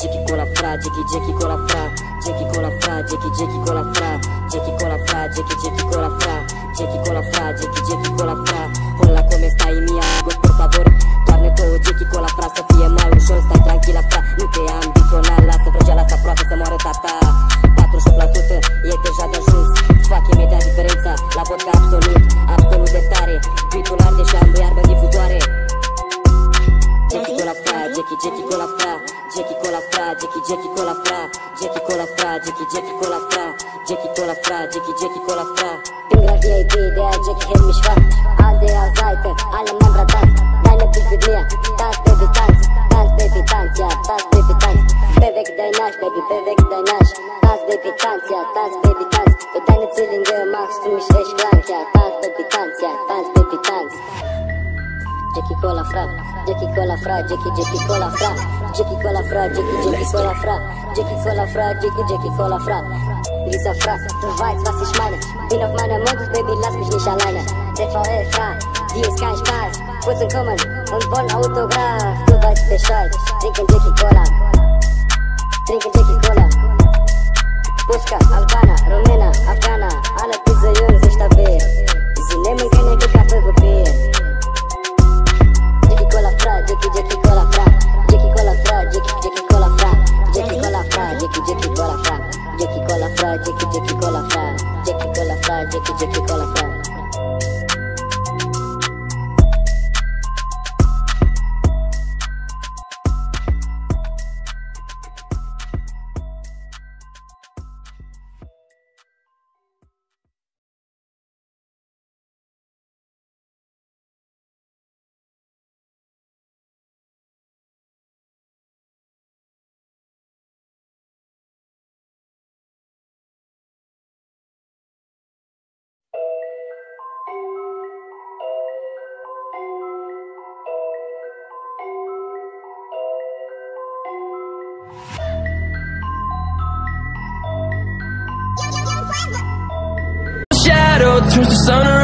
Jackie con la fra, Jackie Jackie con la fra, Jackie con la fra, Jackie Jackie con la fra, Jackie con la fra, Jackie Jackie con la fra, Jackie con la fra, Jackie Jackie con la fra. Jackie Jackie con la fra, Jackie con la fra, Jackie Jackie con la fra, Jackie con la fra, Jackie Jackie con la fra. Pingra VIP, der Jackie hält mich wach. An der Seite, alle Membra tanz, deine Bitch mit mir, tanz Baby tanz, tanz Baby tanz, ja, tanz Baby tanz. Beweg dein Arsch, Baby, beweg dein Arsch, tanz Baby tanz, ja, tanz Baby tanz. Für deine Zwillinge machst du mich echt krank, ja, tanz Baby Jackie con la fra, Jackie con la fra, Jackie Jackie con la fra, Jackie con la fra, Jackie Jackie con la fra, Jackie con la fra, Jackie Jackie con la fra. Lisa Fra, du weißt, was ich meine. Bin auf meiner Modus, Baby, lass mich nicht alleine. TVL Fra, die ist kein Spaß. Wurzeln kommen und wollen Autograph. Du weißt Bescheid, trinken Jackie Cola. Trinken Jackie Cola. Buska, Albaner, Rumäner, Afghaner, Project Equalifier. towards the sunrise